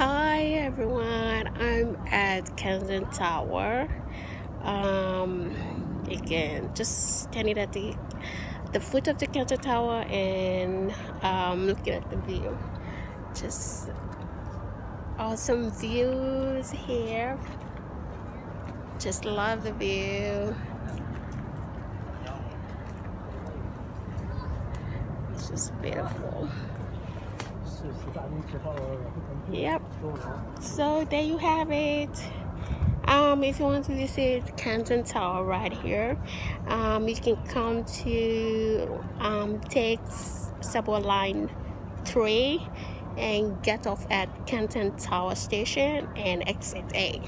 Hi everyone, I'm at Canton Tower. Um, again, just standing at the the foot of the Canton Tower and um, looking at the view. Just awesome views here. Just love the view. It's just beautiful. Yep. So there you have it. Um, if you want to visit Canton Tower right here, um, you can come to um, take subway line 3 and get off at Canton Tower Station and exit A.